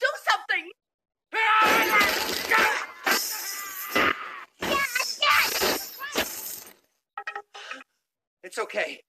Do something. It's okay.